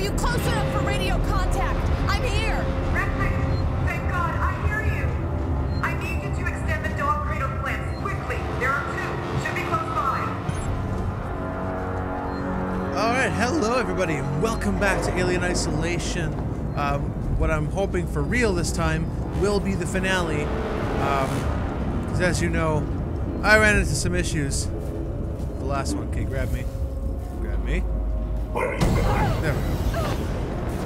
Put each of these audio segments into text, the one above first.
Are you close enough for radio contact? I'm here. Rex, thank God, I hear you. I need you to extend the dog cradle plants quickly. There are two. Should be close by. Alright, hello everybody, and welcome back to Alien Isolation. Um, what I'm hoping for real this time will be the finale. Because as you know, I ran into some issues. The last one. Okay, grab me. Grab me. There we go.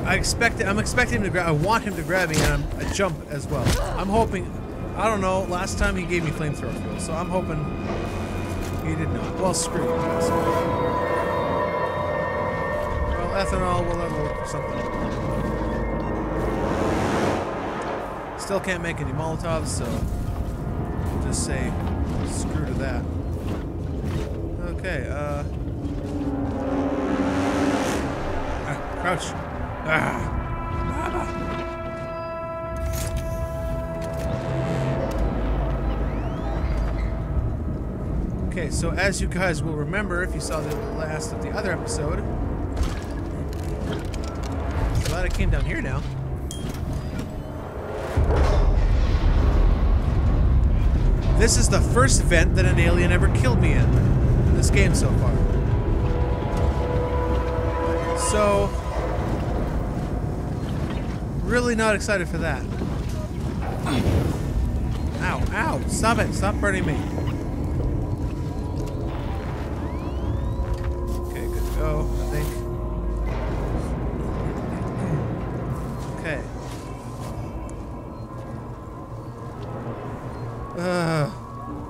I expect I'm expecting him to grab I want him to grab me and I'm, I jump as well. I'm hoping I don't know, last time he gave me flamethrower fuel, so I'm hoping he did not. Well screw you guys. Well, ethanol, well, that'll work for something. Still can't make any Molotovs, so just say screw to that. Okay, uh... crouch. Ah. Okay, so as you guys will remember, if you saw the last of the other episode, glad I came down here now. This is the first vent that an alien ever killed me in, in this game so far. So, really not excited for that. Ow, ow, stop it, stop burning me. Okay, good to go, I think. Okay. Uh,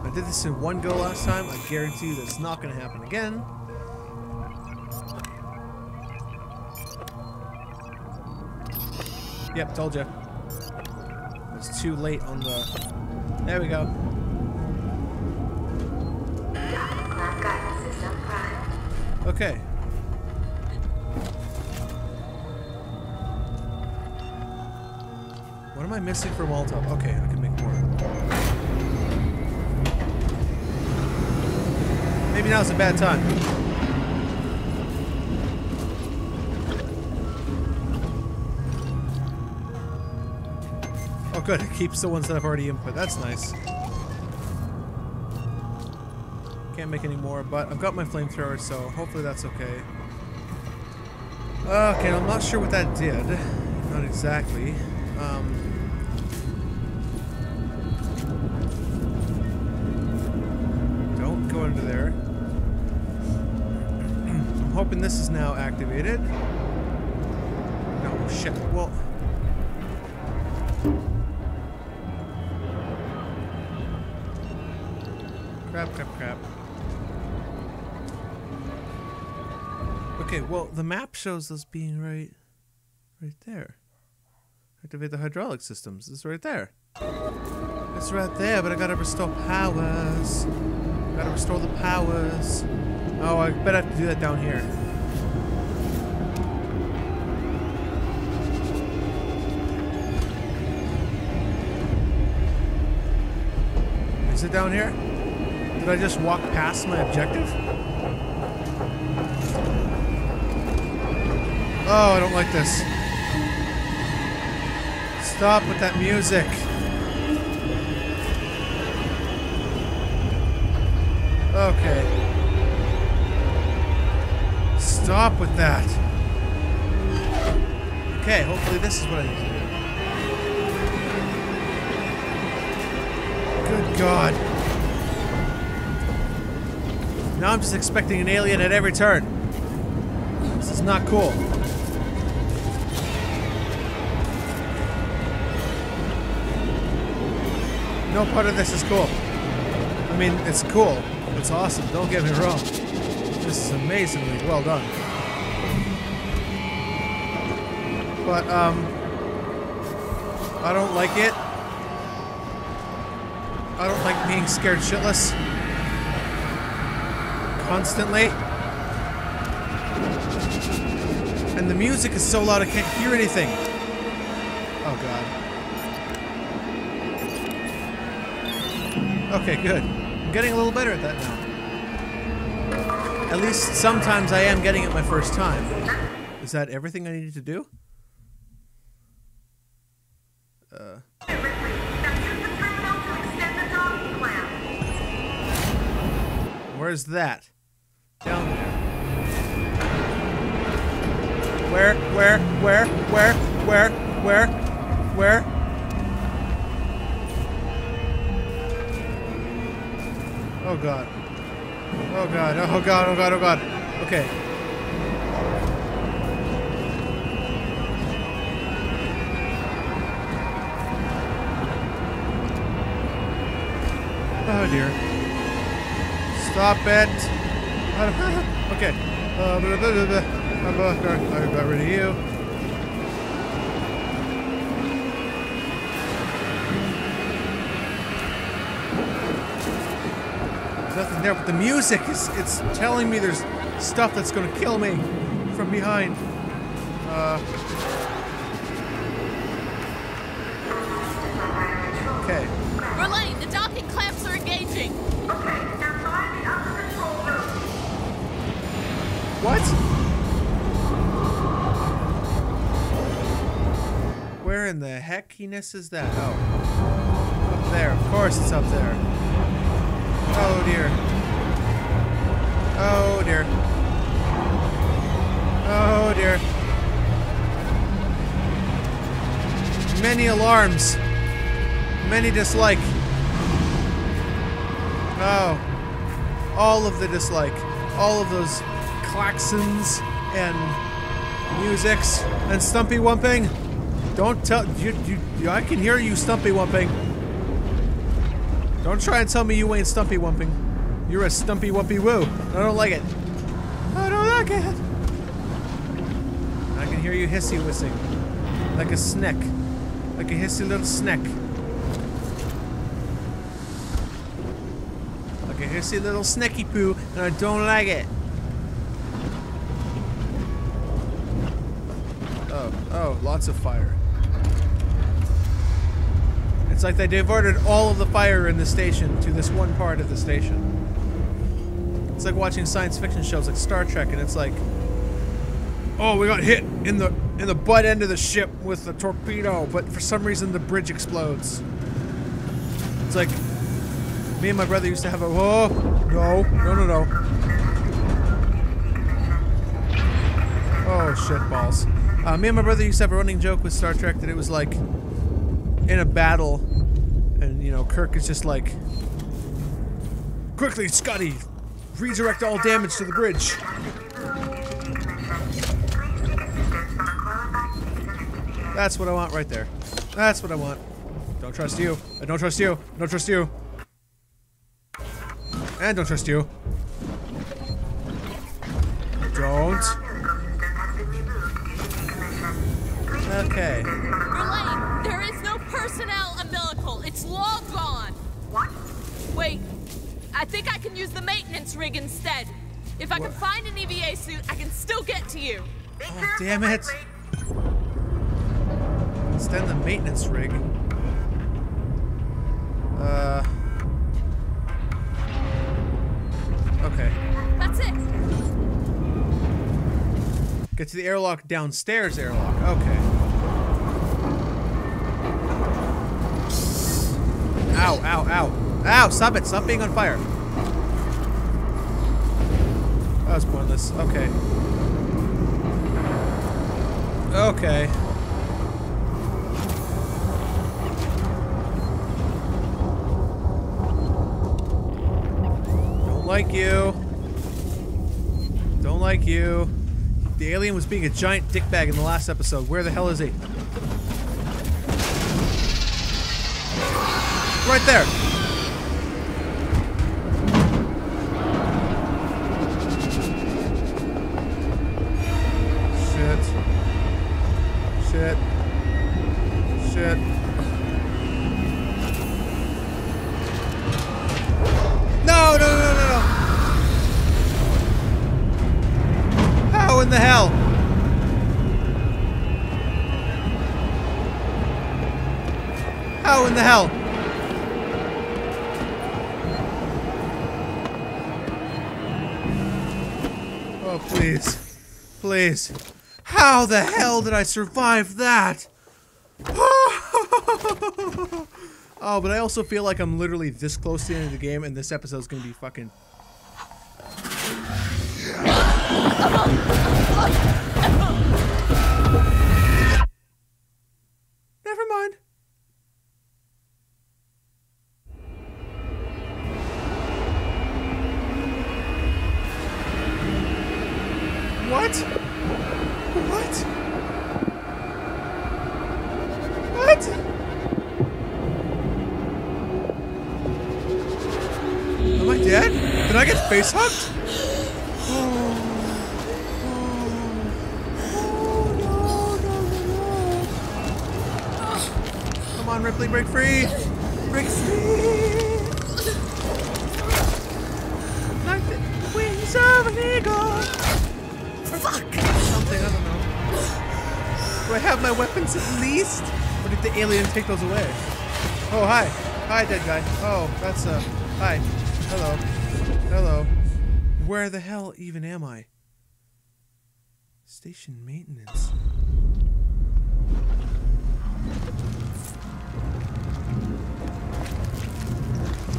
I did this in one go last time. I guarantee you that's not to happen again. Yep, told you. It's too late on the... There we go. Okay. What am I missing for Molotov? Okay, I can make more. Maybe now's a bad time. Good, it keeps the ones that I've already input. That's nice. Can't make any more, but I've got my flamethrower, so hopefully that's okay. Okay, I'm not sure what that did. Not exactly. Um, don't go under there. I'm hoping this is now activated. No, shit. Well... Crap, crap, crap. Okay, well, the map shows us being right... right there. Activate the hydraulic systems. It's right there. It's right there, but I gotta restore powers. Gotta restore the powers. Oh, I bet I have to do that down here. Is it down here? Did I just walk past my objective? Oh, I don't like this. Stop with that music. Okay. Stop with that. Okay, hopefully this is what I need to do. Good God. Now I'm just expecting an alien at every turn. This is not cool. No part of this is cool. I mean, it's cool. It's awesome. Don't get me wrong. This is amazingly well done. But, um, I don't like it. I don't like being scared shitless. Constantly. And the music is so loud I can't hear anything. Oh god. Okay, good. I'm getting a little better at that now. At least sometimes I am getting it my first time. Is that everything I needed to do? Uh, Where's now Where? Where? Where? Where? Where? Where? Where? Oh god. Oh god. Oh god. Oh god. Oh god. Okay. Oh dear. Stop it. okay. Uh, blah, blah, blah, blah. I'm uh, I got rid of you. There's nothing there, but the music is it's telling me there's stuff that's gonna kill me from behind. Uh, okay. Verlaine, the docking clamps are engaging. Okay, now find the other control room. What? In the heckiness is that? Oh. Up there. Of course it's up there. Oh dear. Oh dear. Oh dear. Many alarms. Many dislike. Oh. All of the dislike. All of those klaxons and musics and stumpy wumping. Don't tell you, you, I can hear you stumpy wumping. Don't try and tell me you ain't stumpy wumping. You're a stumpy wumpy woo. I don't like it. I don't like it. I can hear you hissy whissing. Like a snack. Like a hissy little snack. Like a hissy little snacky poo, and I don't like it. Oh, oh, lots of fire. Like they diverted all of the fire in the station to this one part of the station. It's like watching science fiction shows like Star Trek, and it's like, oh, we got hit in the in the butt end of the ship with a torpedo, but for some reason the bridge explodes. It's like me and my brother used to have a oh no no no no oh shit balls. Uh, me and my brother used to have a running joke with Star Trek that it was like in a battle, know Kirk is just like, quickly Scotty, redirect all damage to the bridge. That's what I want right there. That's what I want. Don't trust you. I don't trust you. I don't trust you. And don't trust you. Don't. Okay. There is no personnel. It's long gone. What? Wait, I think I can use the maintenance rig instead. If I can find an EVA suit, I can still get to you. Oh, damn it. Ripley. Extend the maintenance rig. Uh. Okay. That's it. Get to the airlock downstairs airlock. Okay. Ow, ow, ow. Stop it. Stop being on fire. That was pointless. Okay. Okay. Don't like you. Don't like you. The alien was being a giant dickbag in the last episode. Where the hell is he? Right there. The hell? How in the hell? Oh, please. Please. How the hell did I survive that? oh, but I also feel like I'm literally this close to the end of the game, and this episode's gonna be fucking. Never have my weapons at least? Or did the alien take those away? Oh, hi. Hi, dead guy. Oh, that's, uh, hi. Hello. Hello. Where the hell even am I? Station maintenance.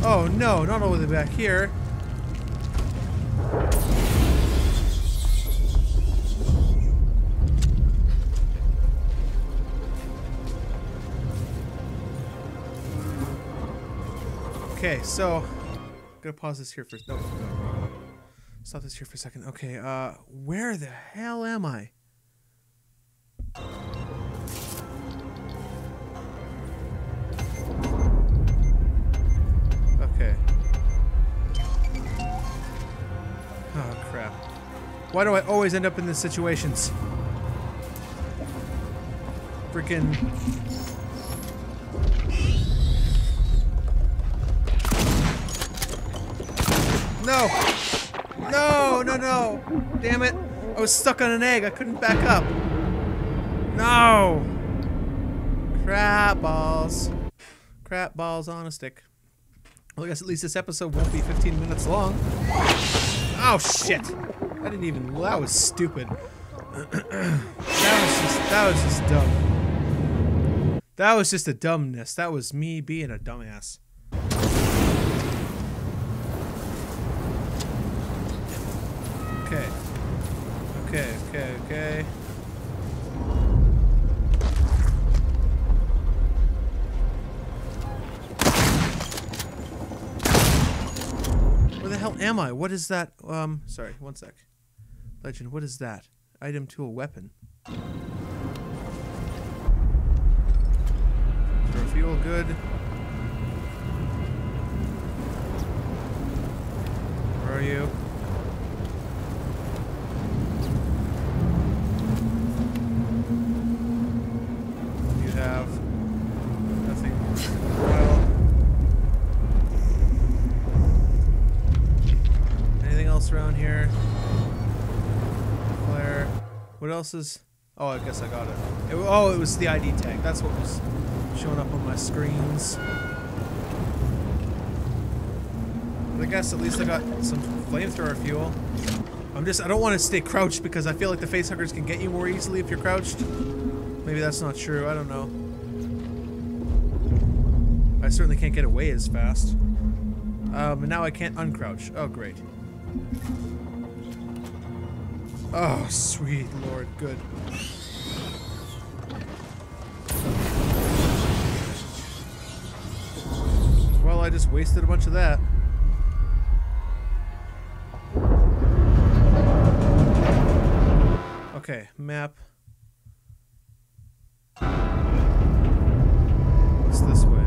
Oh no, not all the way back here. Okay, so I'm gonna pause this here for no. Stop this here for a second. Okay, uh, where the hell am I? Okay. Oh crap. Why do I always end up in these situations? Freaking No! No, no, no! Damn it! I was stuck on an egg. I couldn't back up. No! Crap balls. Crap balls on a stick. Well, I guess at least this episode won't be 15 minutes long. Oh, shit! I didn't even... That was stupid. that was just... That was just dumb. That was just a dumbness. That was me being a dumbass. Okay. Okay, okay, okay. Where the hell am I? What is that? Um, sorry, one sec. Legend, what is that? Item to a weapon. Throw fuel, good. Where are? You have nothing. Well, anything else around here? Flare. What else is? Oh, I guess I got it. it. Oh, it was the ID tag. That's what was showing up on my screens. But I guess at least I got some flamethrower fuel. I'm just, I don't want to stay crouched because I feel like the facehuggers can get you more easily if you're crouched. Maybe that's not true, I don't know. I certainly can't get away as fast. Um, and now I can't uncrouch. Oh, great. Oh, sweet lord, good. Well, I just wasted a bunch of that. Okay, map. What's this way?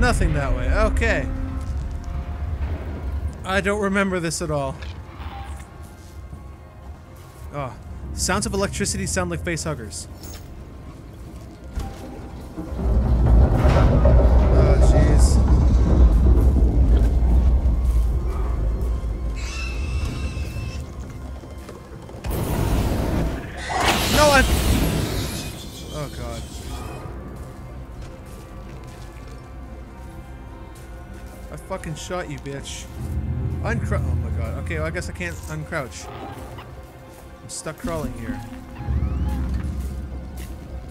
Nothing that way. Okay. I don't remember this at all. Oh, sounds of electricity sound like facehuggers. Oh, ah, jeez. No, I. Oh god. I fucking shot you, bitch. Uncrou- Oh my god. Okay, well, I guess I can't uncrouch. I'm stuck crawling here.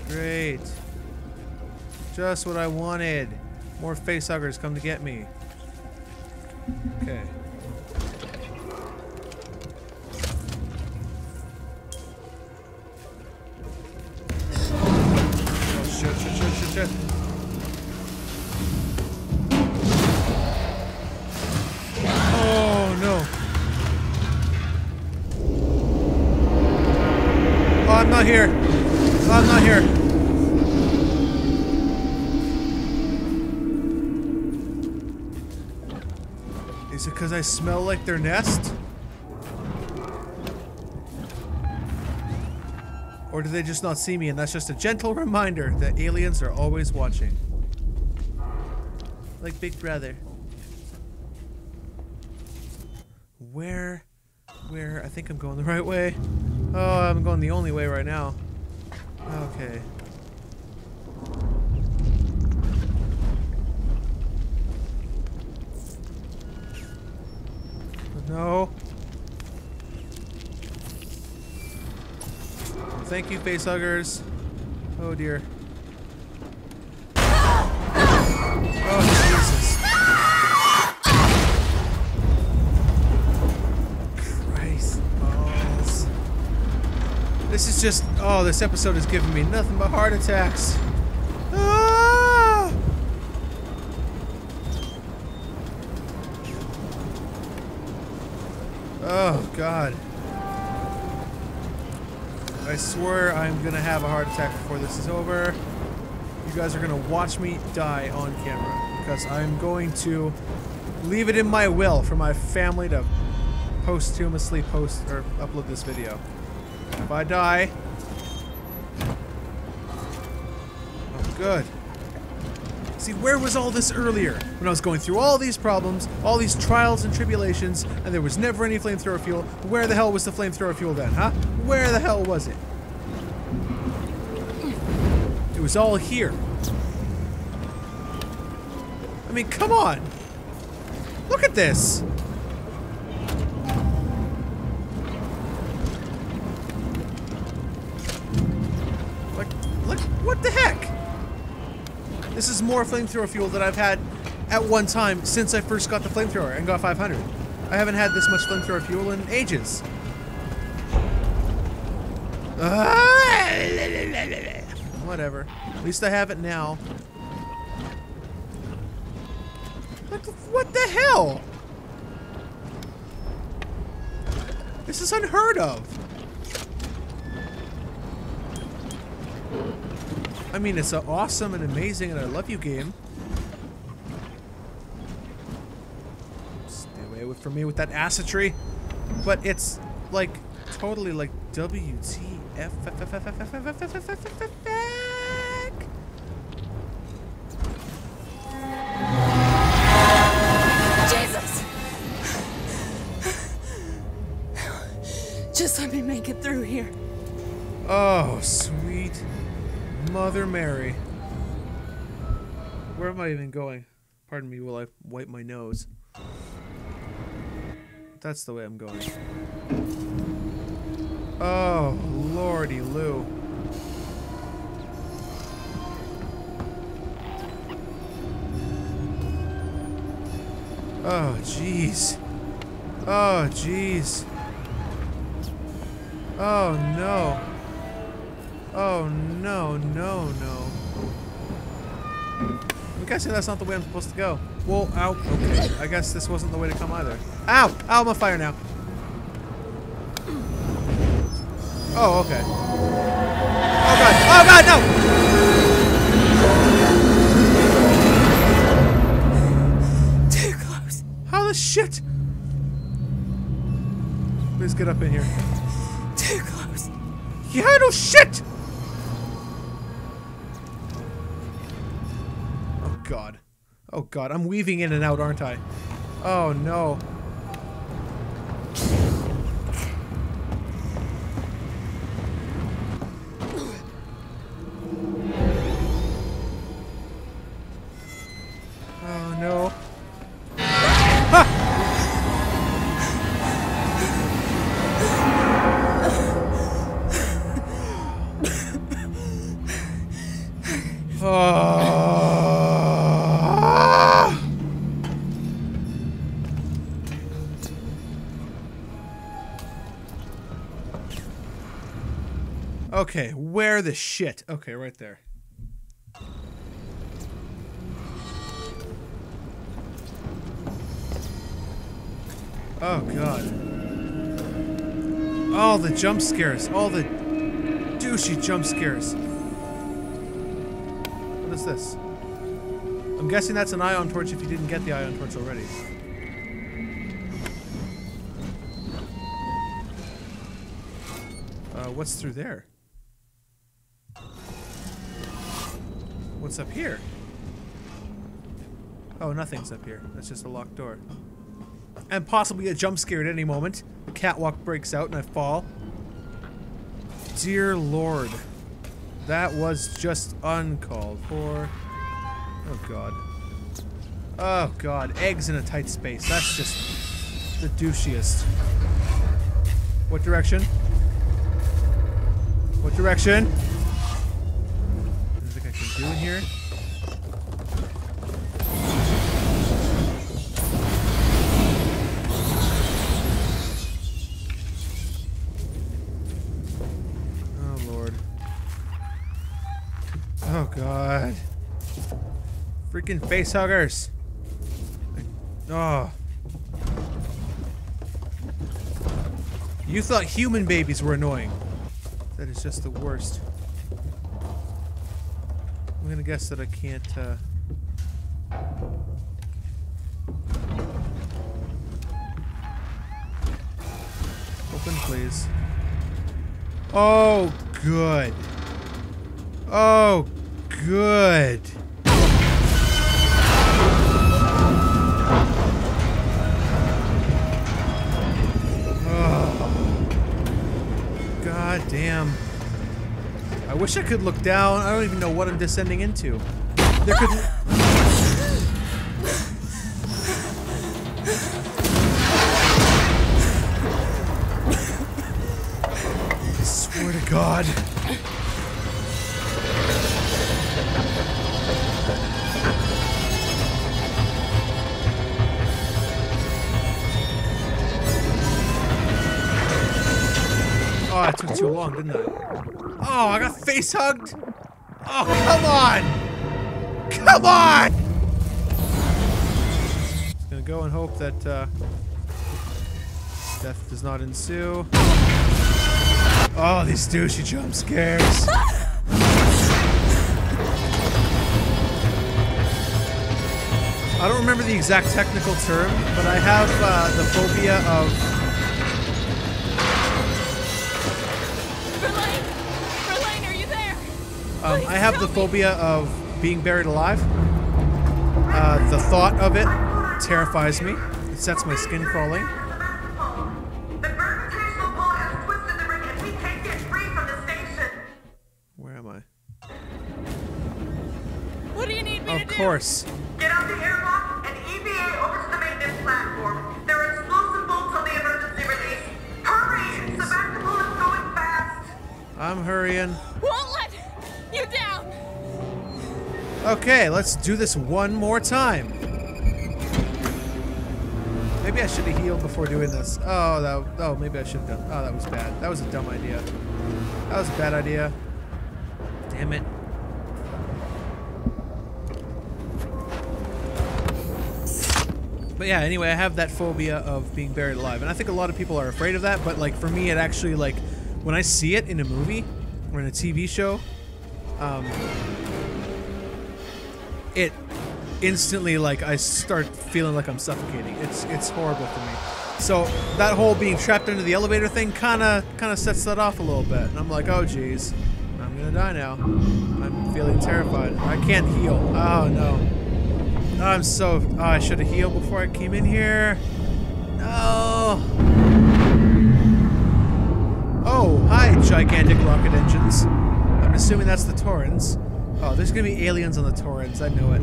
Great. Just what I wanted. More facehuggers come to get me. Smell like their nest? Or do they just not see me and that's just a gentle reminder that aliens are always watching? Like Big Brother. Where? Where? I think I'm going the right way. Oh, I'm going the only way right now. Okay. No. Thank you, facehuggers. Oh dear. Oh Jesus. This is just oh, this episode is giving me nothing but heart attacks. Oh god. I swear I'm gonna have a heart attack before this is over. You guys are gonna watch me die on camera because I'm going to leave it in my will for my family to posthumously post or upload this video. If I die, oh good. See, where was all this earlier? When I was going through all these problems, all these trials and tribulations, and there was never any flamethrower fuel. Where the hell was the flamethrower fuel then, huh? Where the hell was it? It was all here. I mean, come on! Look at this! More flamethrower fuel than I've had at one time since I first got the flamethrower and got 500. I haven't had this much flamethrower fuel in ages. Ah, whatever. At least I have it now. What the, what the hell? This is unheard of. I mean, it's an awesome and amazing and I love you game. Stay away from me with that acid tree. But it's like totally like WTF. Am I even going? Pardon me while I wipe my nose. That's the way I'm going. Oh, lordy Lou. Oh, jeez. Oh, jeez. Oh, no. Oh, no, no, no. I'm guessing that's not the way I'm supposed to go. Well, ow. Okay. I guess this wasn't the way to come either. Ow! Ow, I'm on fire now. Oh, okay. Oh, God. Oh, God, no! Too close. How the shit? Please get up in here. Too close. Yeah, no shit! God. Oh god, I'm weaving in and out, aren't I? Oh no. Shit? Okay, right there. Oh god. All the jump scares. All the douchey jump scares. What is this? I'm guessing that's an ion torch if you didn't get the ion torch already. Uh, what's through there? What's up here? Oh, nothing's up here. That's just a locked door. And possibly a jump scare at any moment. The catwalk breaks out and I fall. Dear Lord. That was just uncalled for. Oh god. Oh god. Eggs in a tight space. That's just the douchiest. What direction? What direction? Anything I can do in here? Oh lord. Oh god. Freaking face huggers. Oh. You thought human babies were annoying. That is just the worst. I'm guess that I can't, uh... Open, please. Oh, good. Oh, good. God damn. I wish I could look down. I don't even know what I'm descending into. There could. Oh, come on! Come on! Just gonna go and hope that uh, death does not ensue. Oh, these douchey jump scares. I don't remember the exact technical term, but I have uh, the phobia of I have the phobia of being buried alive. Uh, the thought of it terrifies me. It sets my skin crawling. The gravitational pull has twisted the ring and we can't get free from the station. Where am I? What do you need me to do? Of do? course. Get out the airlock and EVA over to the maintenance platform. There are explosive bolts on the emergency release. Hurry! Sevastopol is going fast. I'm hurrying. Won't let you down! Okay, let's do this one more time. Maybe I should have healed before doing this. Oh, that. Oh, maybe I should have done. Oh, that was bad. That was a dumb idea. That was a bad idea. Damn it. But yeah, anyway, I have that phobia of being buried alive, and I think a lot of people are afraid of that. But like for me, it actually like when I see it in a movie or in a TV show, um, it instantly like I start feeling like I'm suffocating. It's it's horrible for me. So that whole being trapped under the elevator thing kind of kind of sets that off a little bit, and I'm like, oh geez, I'm gonna die now. I'm feeling terrified. I can't heal. Oh no. I'm so. Oh, I should have healed before I came in here. No. Oh, hi, gigantic rocket engines. I'm assuming that's the Torrens. Oh, there's gonna be aliens on the Torrens. I know it.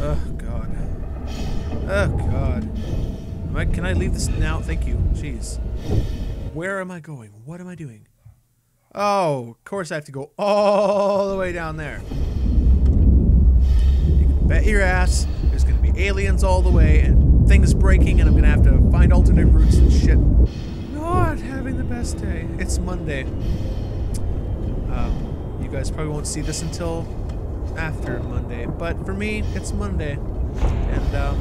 Oh God. Oh God. I, can I leave this now? Thank you. Jeez. Where am I going? What am I doing? Oh, of course I have to go all the way down there. You can bet your ass there's gonna be aliens all the way and things breaking and I'm gonna have to find alternate routes and shit. Not having the best day. It's Monday. Um, you guys probably won't see this until after Monday, but for me, it's Monday. And, um,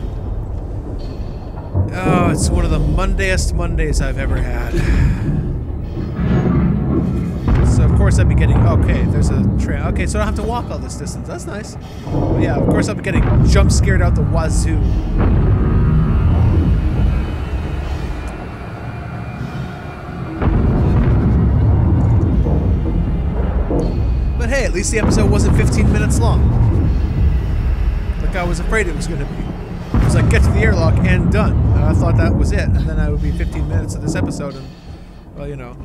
oh, it's one of the Mondayest Mondays I've ever had. So of course I'd be getting okay. There's a train. Okay, so I don't have to walk all this distance. That's nice. But yeah, of course I'll be getting jump scared out the wazoo. Least the episode wasn't 15 minutes long. Like I was afraid it was going to be. It was like get to the airlock and done. And I thought that was it, and then I would be 15 minutes of this episode, and well, you know,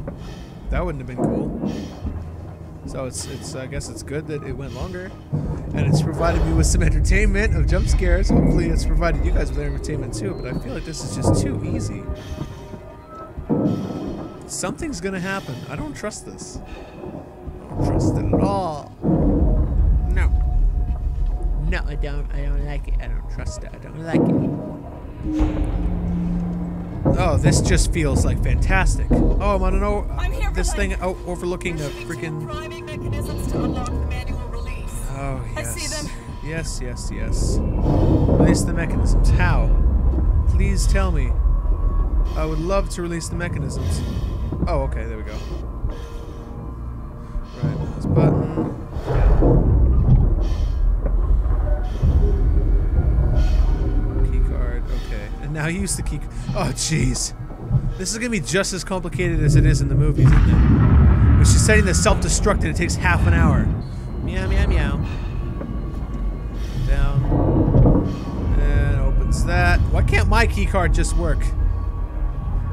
that wouldn't have been cool. So it's it's I guess it's good that it went longer, and it's provided me with some entertainment of jump scares. Hopefully, it's provided you guys with entertainment too. But I feel like this is just too easy. Something's gonna happen. I don't trust this. Trust it at all. No. No, I don't. I don't like it. I don't trust it. I don't like it. Oh, this just feels like fantastic. Oh, I'm on an o- I'm here for this thing oh, overlooking a There should be two freaking. priming mechanisms to unlock the manual release. Oh I see them. Yes, yes, yes. Release the mechanisms. How? Please tell me. I would love to release the mechanisms. Oh, okay. There we go. Key card. Okay. And now use the key. Oh, jeez. This is gonna be just as complicated as it is in the movies, isn't it? When she's setting the self-destruct and it takes half an hour. Meow, meow, meow. Down. And opens that. Why can't my key card just work?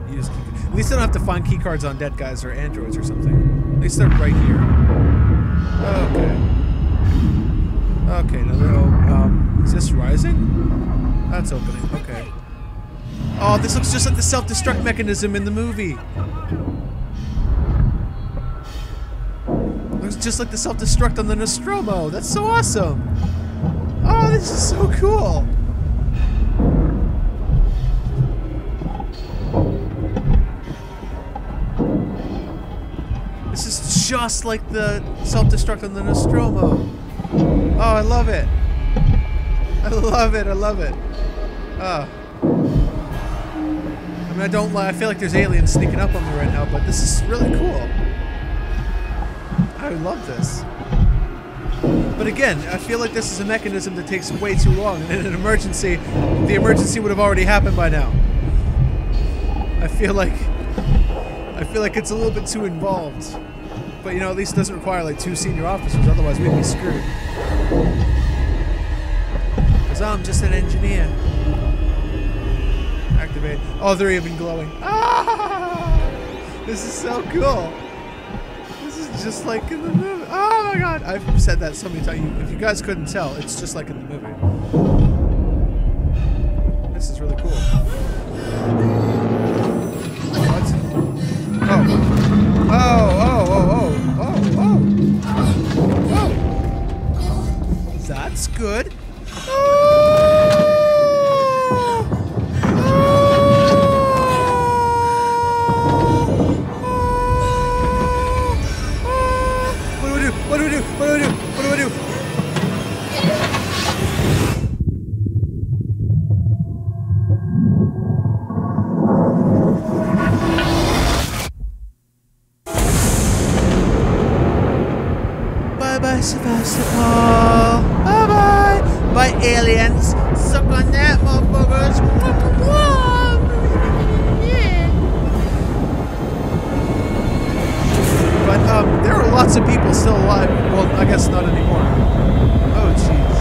Use key At least I don't have to find key cards on dead guys or androids or something. At least they're right here. Okay. Okay, oh, um, is this rising? That's opening, okay. Oh, this looks just like the self-destruct mechanism in the movie. Looks just like the self-destruct on the Nostromo. That's so awesome. Oh, this is so cool. Just like the self-destruct on the Nostromo. Oh, I love it. I love it. I love it. Oh. I mean, I don't lie. I feel like there's aliens sneaking up on me right now, but this is really cool. I love this. But again, I feel like this is a mechanism that takes way too long, and in an emergency, the emergency would have already happened by now. I feel like I feel like it's a little bit too involved. But you know, at least it doesn't require like two senior officers, otherwise we'd be screwed. Because I'm just an engineer. Activate. Oh, they're even glowing. Ah! This is so cool. This is just like in the movie. Oh my god! I've said that so many times. If you guys couldn't tell, it's just like in the movie. That's good. What do I do? What do I do? What do I do? What do I do? Bye bye, Sevastopol. Bye Bye, aliens. Suck on that, motherfuckers. But um, there are lots of people still alive. Well, I guess not anymore. Oh, jeez.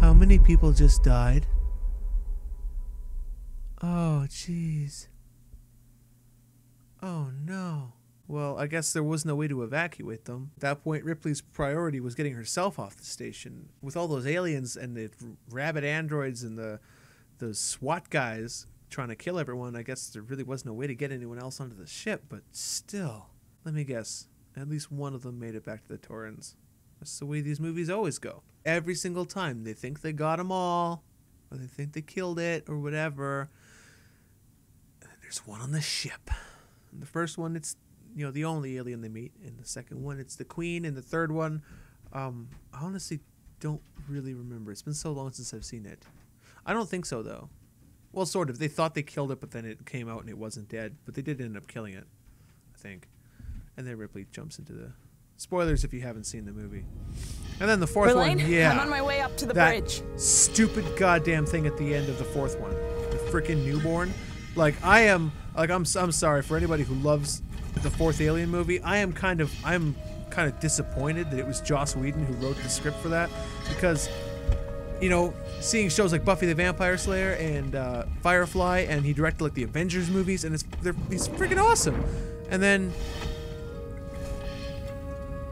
How many people just died? Oh, jeez. Oh, no. Well, I guess there was no way to evacuate them. At that point, Ripley's priority was getting herself off the station. With all those aliens and the rabid androids and the the SWAT guys trying to kill everyone, I guess there really was no way to get anyone else onto the ship. But still, let me guess, at least one of them made it back to the Torrens. That's the way these movies always go. Every single time they think they got them all, or they think they killed it, or whatever. And there's one on the ship. In the first one, it's you know the only alien they meet. In the second one, it's the queen. In the third one, um, I honestly don't really remember. It's been so long since I've seen it. I don't think so though. Well, sort of. They thought they killed it, but then it came out and it wasn't dead. But they did end up killing it, I think. And then Ripley jumps into the spoilers if you haven't seen the movie. And then the fourth Verlaine, one, yeah, I'm on my way up to the that bridge. stupid goddamn thing at the end of the fourth one, the freaking newborn. Like I am, like I'm, I'm sorry for anybody who loves the fourth Alien movie. I am kind of, I'm kind of disappointed that it was Joss Whedon who wrote the script for that because you know, seeing shows like Buffy the Vampire Slayer and uh, Firefly, and he directed like the Avengers movies, and it's they're, he's freaking awesome. And then,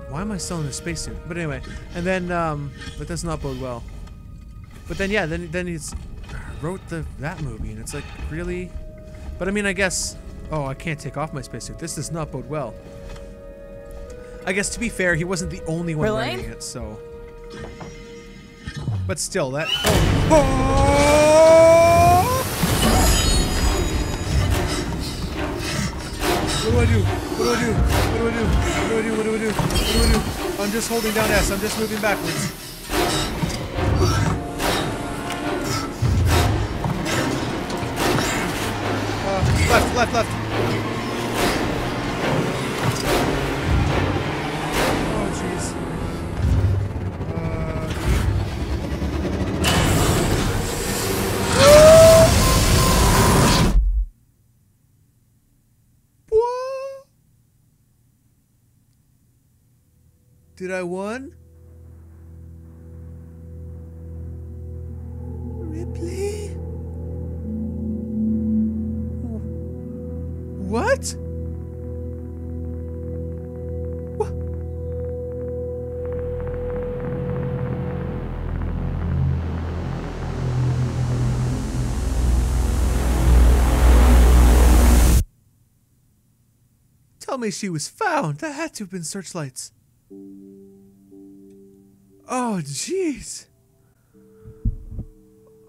why am I still in a spacesuit? But anyway, and then, um, but that's not bode well. But then, yeah, then then he's wrote the that movie, and it's like really. But I mean, I guess. Oh, I can't take off my spacesuit. This does not bode well. I guess to be fair, he wasn't the only one Verlaine? writing it, so. But still, that. Oh. What do I do? What do I do? What do I do? What do I do? What do I do? What do I do? I'm just holding down S. I'm just moving backwards. Uh, left, left, left. Did I won? Ripley? What? What? Tell me she was found. That had to have been searchlights. Oh, jeez.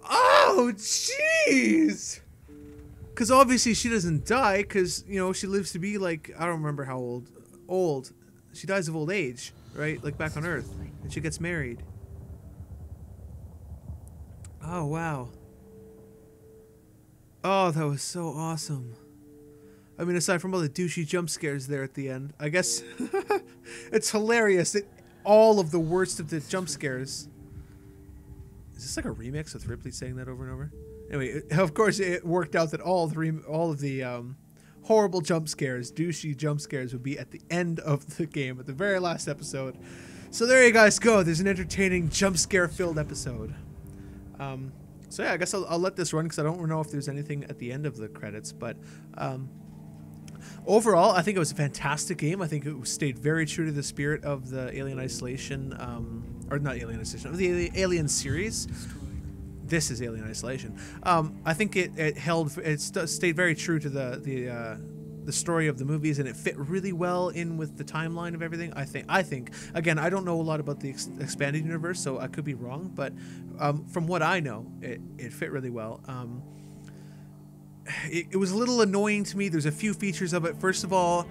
Oh, jeez. Because obviously she doesn't die because, you know, she lives to be like, I don't remember how old. Old. She dies of old age, right? Like back on Earth. And she gets married. Oh, wow. Oh, that was so awesome. I mean, aside from all the douchey jump scares there at the end, I guess it's hilarious all of the worst of the jump scares. Is this like a remix with Ripley saying that over and over? Anyway, it- of course, it worked out that all the all of the um, horrible jump scares, douchey jump scares, would be at the end of the game, at the very last episode. So there you guys go. There's an entertaining jump scare filled episode. Um, so yeah, I guess I'll, I'll let this run because I don't know if there's anything at the end of the credits, but. Um, overall, I think it was a fantastic game. I think it stayed very true to the spirit of the Alien Isolation, um, or not Alien Isolation, of the Alien series. This is Alien Isolation. Um, I think it, it held, it st- stayed very true to the the uh, the story of the movies, and it fit really well in with the timeline of everything. I think. I think. Again, I don't know a lot about the ex- expanded universe, so I could be wrong. But um, from what I know, it, it fit really well. Um, it, it was a little annoying to me. There's a few features of it. First of all,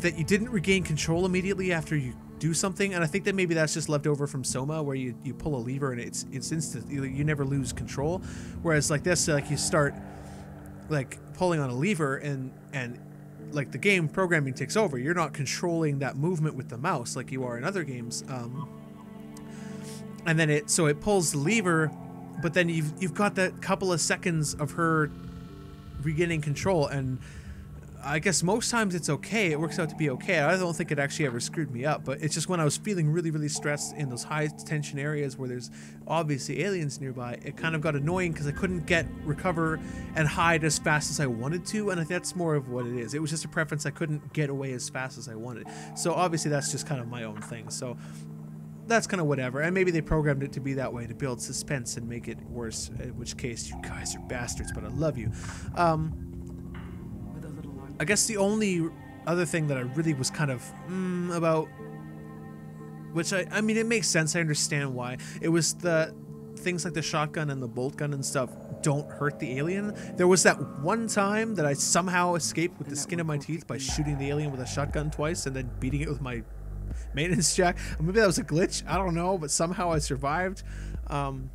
that you didn't regain control immediately after you do something, and I think that maybe that's just left over from Soma, where you, you pull a lever and it's it's instant. You, you never lose control. Whereas like this, like you start like pulling on a lever and and like the game programming takes over. You're not controlling that movement with the mouse like you are in other games. Um, and then it so it pulls the lever, but then you've you've got that couple of seconds of her regaining control and I guess most times it's okay. It works out to be okay. I don't think it actually ever screwed me up, but it's just when I was feeling really, really stressed in those high tension areas where there's obviously aliens nearby, it kind of got annoying because I couldn't get recover and hide as fast as I wanted to, and that's more of what it is. It was just a preference. I couldn't get away as fast as I wanted. So obviously that's just kind of my own thing. So that's kind of whatever. And maybe they programmed it to be that way to build suspense and make it worse. In which case, you guys are bastards, but I love you. Um, I guess the only other thing that I really was kind of mm, about, which I, I mean, it makes sense. I understand why. It was the things like the shotgun and the bolt gun and stuff don't hurt the alien. There was that one time that I somehow escaped with the skin of my teeth by shooting the alien with a shotgun twice and then beating it with my maintenance jack. Maybe that was a glitch. I don't know, but somehow I survived. Um,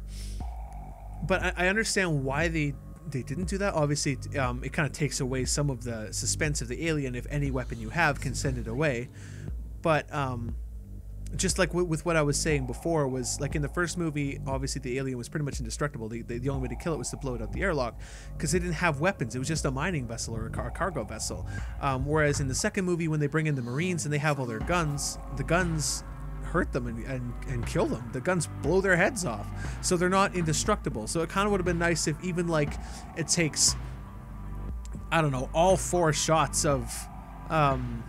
but I, I understand why they they didn't do that. Obviously, um, it kind of takes away some of the suspense of the alien if any weapon you have can send it away. But um, just like w- with what I was saying before, was like in the first movie, obviously the alien was pretty much indestructible. The, the, the only way to kill it was to blow it out the airlock because it didn't have weapons. It was just a mining vessel or a, car- cargo vessel. Um, whereas in the second movie, when they bring in the Marines and they have all their guns, the guns hurt them and, and, and kill them. The guns blow their heads off. So they're not indestructible. So it kind of would have been nice if even like it takes, I don't know, all four shots of, um,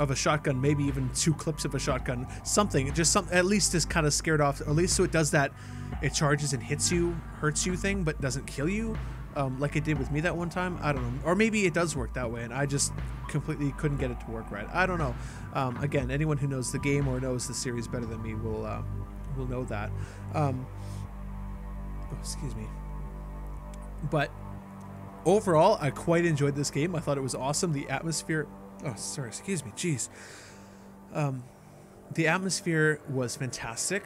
of a shotgun, maybe even two clips of a shotgun, something, just some, at least is kind of scared off, at least so it does that, it charges and hits you, hurts you thing, but doesn't kill you um, like it did with me that one time. I don't know, or maybe it does work that way, and I just completely couldn't get it to work right. I don't know. Um, again, anyone who knows the game or knows the series better than me will uh, will know that. Um, oh, excuse me. But overall, I quite enjoyed this game. I thought it was awesome. The atmosphere. Oh, sorry. Excuse me. Jeez. Um, the atmosphere was fantastic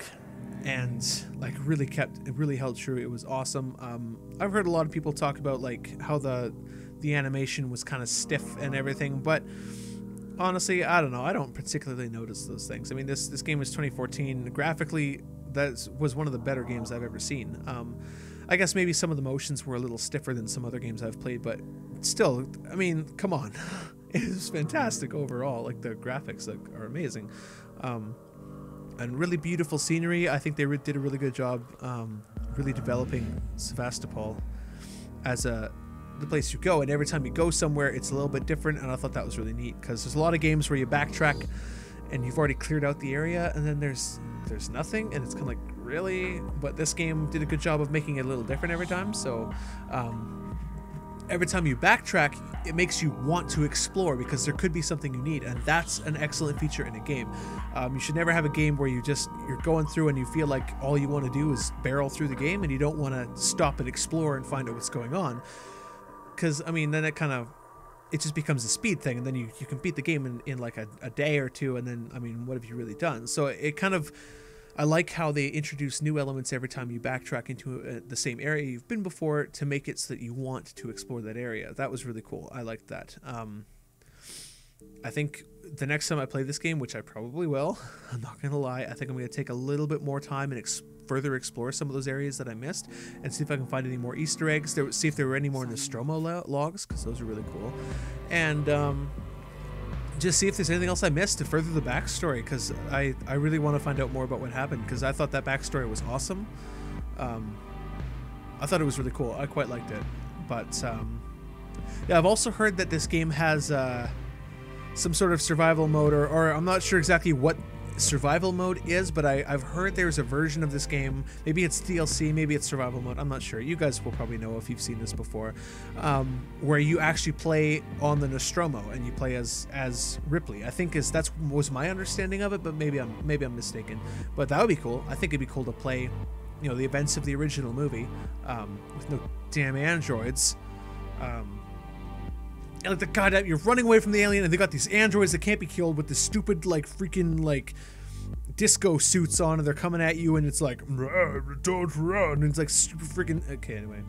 and like really kept it really held true it was awesome um, i've heard a lot of people talk about like how the the animation was kind of stiff and everything but honestly i don't know i don't particularly notice those things i mean this this game was 2014 graphically that was one of the better games i've ever seen um, i guess maybe some of the motions were a little stiffer than some other games i've played but still i mean come on was fantastic overall like the graphics are amazing um, and really beautiful scenery. I think they did a really good job, um, really developing Sevastopol as a the place you go. And every time you go somewhere, it's a little bit different. And I thought that was really neat because there's a lot of games where you backtrack and you've already cleared out the area, and then there's there's nothing, and it's kind of like really. But this game did a good job of making it a little different every time. So. Um, every time you backtrack, it makes you want to explore because there could be something you need, and that's an excellent feature in a game. Um, you should never have a game where you just you're going through and you feel like all you want to do is barrel through the game, and you don't want to stop and explore and find out what's going on. Because I mean, then it kind of it just becomes a speed thing, and then you you can beat the game in, in like a, a day or two, and then I mean, what have you really done? So it kind of I like how they introduce new elements every time you backtrack into uh, the same area you've been before to make it so that you want to explore that area. That was really cool. I liked that. Um, I think the next time I play this game, which I probably will, I'm not going to lie, I think I'm going to take a little bit more time and ex- further explore some of those areas that I missed and see if I can find any more Easter eggs. There, see if there were any more Nostromo lo- logs, because those are really cool. And um, just see if there's anything else I missed to further the backstory because I, I really want to find out more about what happened because I thought that backstory was awesome. Um, I thought it was really cool. I quite liked it. But um, yeah, I've also heard that this game has uh, some sort of survival mode, or, or I'm not sure exactly what survival mode is, but I, have heard there's a version of this game. Maybe it's DLC, maybe it's survival mode. I'm not sure. You guys will probably know if you've seen this before, um, where you actually play on the Nostromo and you play as as Ripley. I think is that's was my understanding of it, but maybe I'm maybe I'm mistaken. But that would be cool. I think it'd be cool to play, you know, the events of the original movie um, with no damn androids. Um, like the goddamn, you're running away from the alien, and they got these androids that can't be killed with the stupid like freaking like disco suits on, and they're coming at you, and it's like don't run, and it's like freaking. Okay, anyway.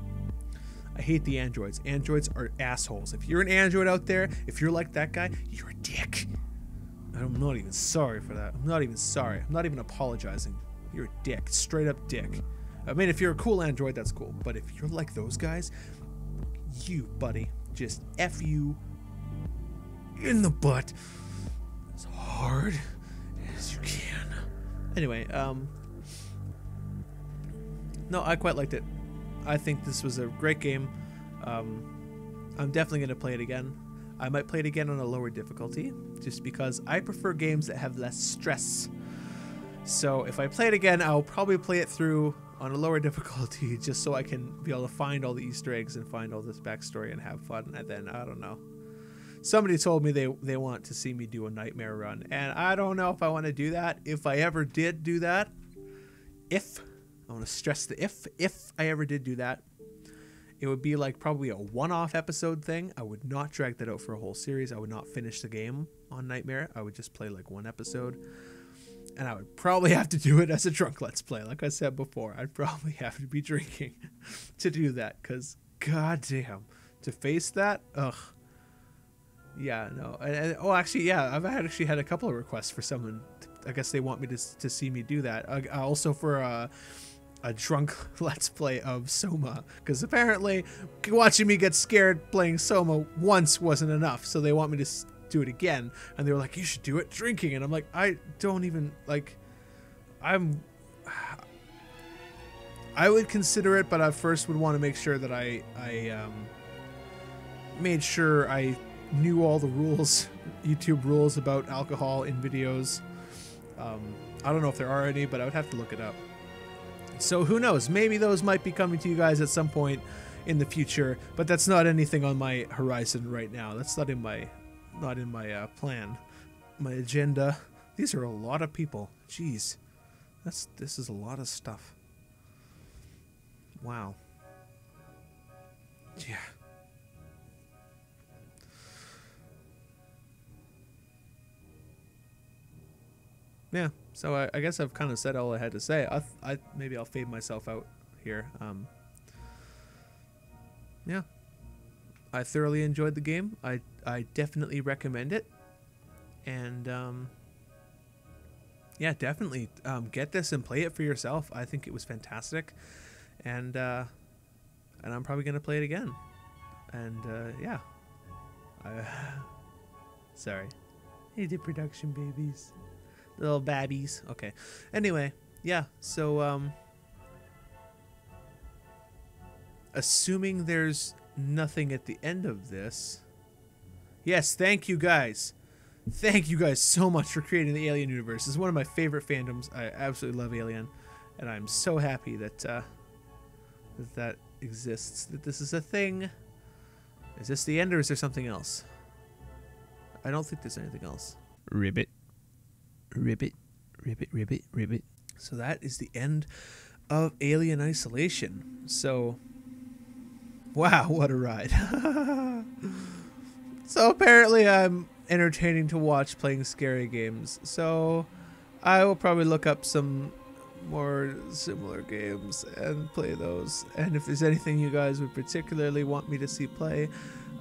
I hate the androids. Androids are assholes. If you're an android out there, if you're like that guy, you're a dick. I'm not even sorry for that. I'm not even sorry. I'm not even apologizing. You're a dick. Straight up dick. I mean, if you're a cool android, that's cool. But if you're like those guys, you, buddy, just F you in the butt as hard as you can. Anyway, um, no, I quite liked it. I think this was a great game. Um, I'm definitely going to play it again. I might play it again on a lower difficulty, just because I prefer games that have less stress. So if I play it again, I'll probably play it through on a lower difficulty, just so I can be able to find all the Easter eggs and find all this backstory and have fun. And then I don't know. Somebody told me they they want to see me do a nightmare run, and I don't know if I want to do that. If I ever did do that, if I want to stress the if if I ever did do that, it would be like probably a one-off episode thing. I would not drag that out for a whole series. I would not finish the game on Nightmare. I would just play like one episode. And I would probably have to do it as a drunk let's play. Like I said before, I'd probably have to be drinking to do that cuz goddamn, to face that, ugh. Yeah, no. And, and, oh, actually, yeah, I've actually had a couple of requests for someone. I guess they want me to, to see me do that. Uh, also for uh, a drunk let's play of Soma because apparently watching me get scared playing Soma once wasn't enough, so they want me to do it again. And they were like, "You should do it drinking," and I'm like, "I don't even like. I'm. I would consider it, but I first would want to make sure that I I um, made sure I knew all the rules, YouTube rules about alcohol in videos. Um, I don't know if there are any, but I would have to look it up. So who knows? Maybe those might be coming to you guys at some point in the future, but that's not anything on my horizon right now. That's not in my not in my uh, plan, my agenda. These are a lot of people. Jeez, that's this is a lot of stuff. Wow. Yeah. yeah so I, I, guess i've kind of said all i had to say i, I maybe i'll fade myself out here um, yeah i thoroughly enjoyed the game. I i definitely recommend it. And um, yeah definitely um, get this and play it for yourself. I think it was fantastic. And uh, and i'm probably gonna play it again. And uh, yeah. I, sorry. Hey the production babies. Little babbies. Okay. Anyway, yeah. So, um, assuming there's nothing at the end of this. Yes, thank you guys. Thank you guys so much for creating the Alien universe. It's one of my favorite fandoms. I absolutely love Alien, and I'm so happy that uh, that that exists. That this is a thing. Is this the end, or is there something else? I don't think there's anything else. Ribbit ribbit, ribbit, ribbit, ribbit. So that is the end of Alien Isolation. So, wow, what a ride. so apparently I'm entertaining to watch playing scary games. So I will probably look up some more similar games and play those. And if there's anything you guys would particularly want me to see play,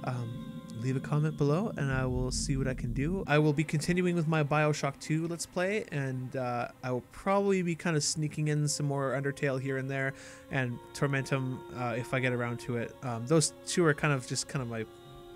um, leave a comment below and I will see what I can do. I will be continuing with my Bioshock 2 Let's Play and uh, I will probably be kind of sneaking in some more Undertale here and there and Tormentum uh, if I get around to it. Um, those two are kind of just kind of my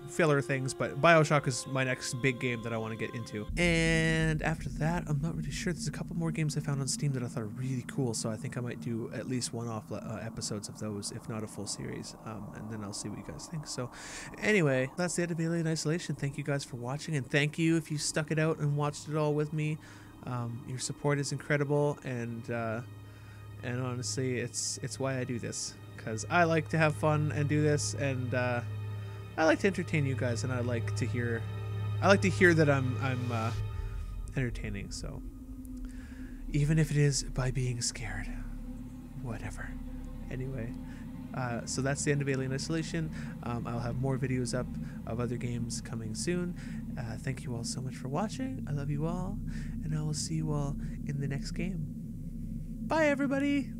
filler things, but Bioshock is my next big game that I want to get into. And after that, I'm not really sure. There's a couple more games I found on Steam that I thought are really cool, so I think I might do at least one-off uh, episodes of those, if not a full series, um, and then I'll see what you guys think. So anyway, that's the end of Alien Isolation. Thank you guys for watching, and thank you if you stuck it out and watched it all with me. Um, your support is incredible, and uh, and honestly, it's it's why I do this because I like to have fun and do this, and uh, I like to entertain you guys, and I like to hear, I like to hear that I'm I'm uh, entertaining. So even if it is by being scared, whatever. Anyway. Uh, so that's the end of Alien Isolation. Um, I'll have more videos up of other games coming soon. Uh, thank you all so much for watching. I love you all, and I will see you all in the next game. Bye, everybody!